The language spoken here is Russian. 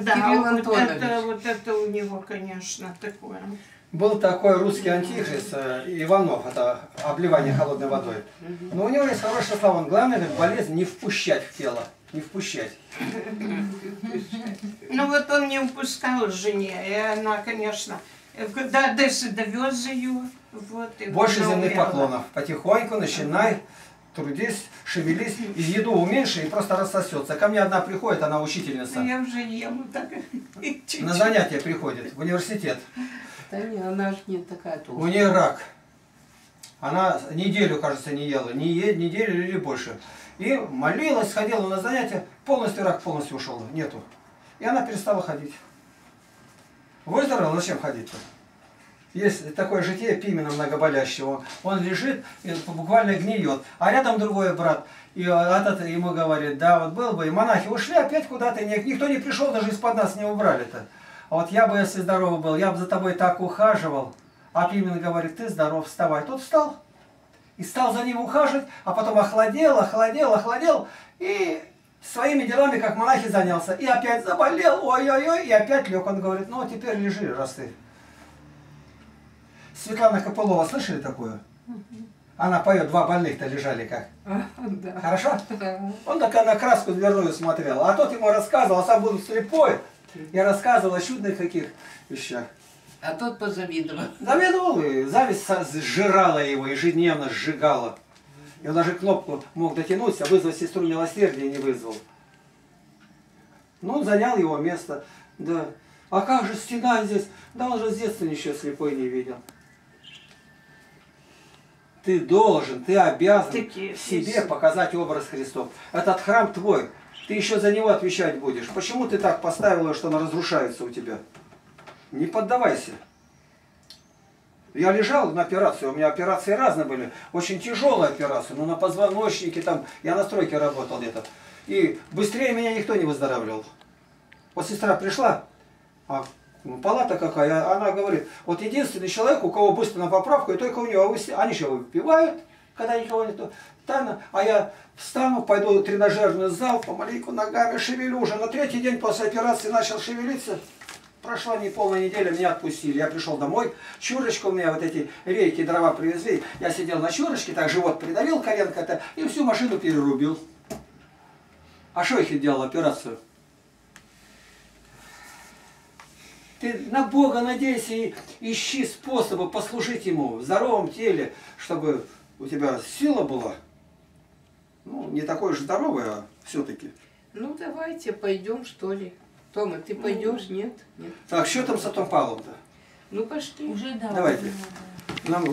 Да, Кирилл вот Антонович. это, вот это у него, конечно, такое. Был такой русский антихрист э, Иванов, это обливание холодной водой. Но у него есть хорошая слава. Он главное, говорит, болезнь не впущать в тело. Не впущать. Ну вот он не упускал жене, и она, конечно, до Одессы довез ее. Вот, Больше земных поклонов. Потихоньку начинай, трудись, шевелись, и еду уменьши, и просто рассосется. Ко мне одна приходит, она учительница. Я уже ем так. На занятия приходит, в университет. Да не, она же не такая У толстая. нее рак. Она неделю, кажется, не ела. Не е- неделю или больше. И молилась, ходила на занятия. Полностью рак полностью ушел. Нету. И она перестала ходить. Выздоровела, зачем ходить-то? Есть такое житие Пимена многоболящего. Он лежит и буквально гниет. А рядом другой брат. И этот ему говорит, да, вот был бы, и монахи ушли опять куда-то, ни- никто не пришел, даже из-под нас не убрали-то. А вот я бы, если здоровый был, я бы за тобой так ухаживал. А Пимен говорит, ты здоров, вставай. Тот встал. И стал за ним ухаживать, а потом охладел, охладел, охладел. И своими делами, как монахи, занялся. И опять заболел, ой-ой-ой, и опять лег. Он говорит, ну теперь лежи, раз ты. Светлана Копылова, слышали такую? Она поет, два больных-то лежали как. Да. Хорошо? Да. Он так на краску дверную смотрел. А тот ему рассказывал, а сам был слепой. Я рассказывал о чудных каких вещах. А тот позавидовал. Завидовал, и зависть сжирала его, ежедневно сжигала. И он даже кнопку мог дотянуться, а вызвать сестру милосердия не вызвал. Ну, он занял его место. Да. А как же стена здесь? Да он же с детства ничего слепой не видел. Ты должен, ты обязан Такие себе показать образ Христов. Этот храм твой. Ты еще за него отвечать будешь. Почему ты так поставила, что он разрушается у тебя? Не поддавайся. Я лежал на операции, у меня операции разные были, очень тяжелые операции, но на позвоночнике там, я на стройке работал где-то. И быстрее меня никто не выздоравливал. Вот сестра пришла, а палата какая, она говорит, вот единственный человек, у кого быстро на поправку, и только у него, а они еще выпивают, когда никого нету, тайно, а я встану, пойду в тренажерный зал, помаленьку ногами шевелю, уже на третий день после операции начал шевелиться, Прошла не полная неделя, меня отпустили. Я пришел домой, чурочка у меня, вот эти рейки, дрова привезли. Я сидел на чурочке, так живот придавил коленка-то и всю машину перерубил. А что их делал операцию? Ты на Бога надейся и ищи способы послужить Ему в здоровом теле, чтобы у тебя сила была. Ну, не такой же здоровый, а все-таки. Ну давайте пойдем что ли. Тома, ты пойдешь? Нет? Нет. Так, что там с Атом Павлом-то? Ну пошли. Уже да. Давайте. Нам